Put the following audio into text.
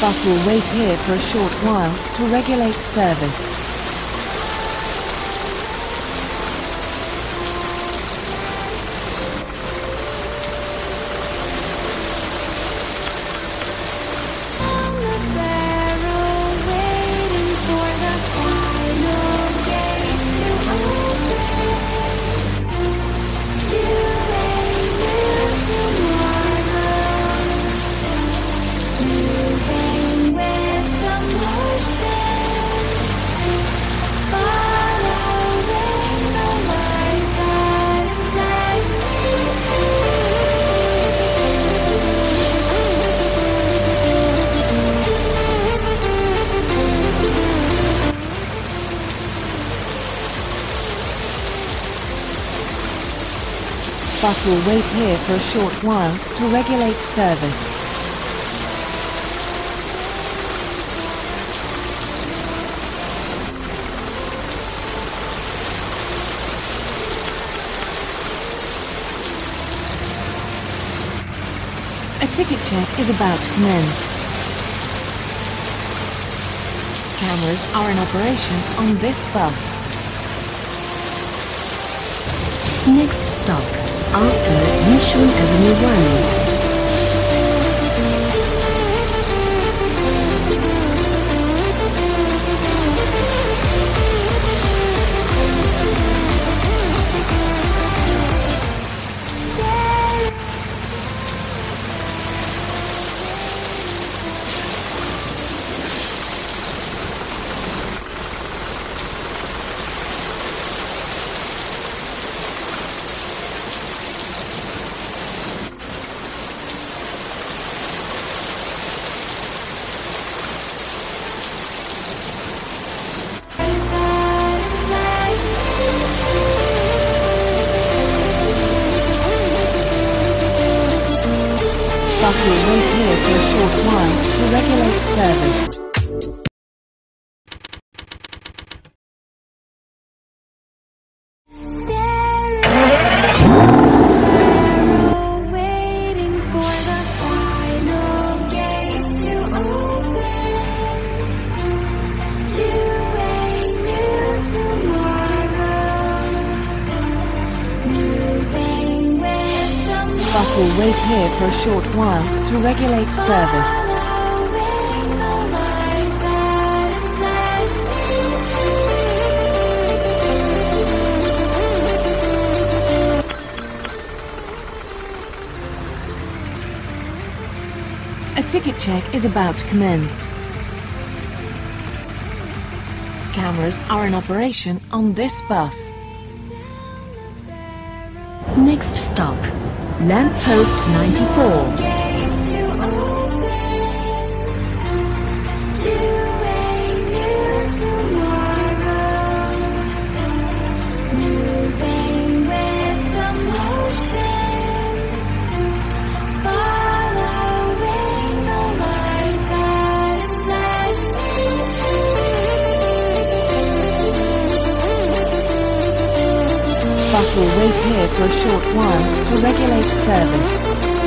Bus will wait here for a short while to regulate service. Bus will wait here for a short while to regulate service. A ticket check is about to commence. Cameras are in operation on this bus. Next stop, after Yishun Avenue 1. Will wait here for a short while to regulate service. Will wait here for a short while to regulate service. A ticket check is about to commence. Cameras are in operation on this bus. Next stop, Lamppost 94. Will wait here for a short while to regulate service.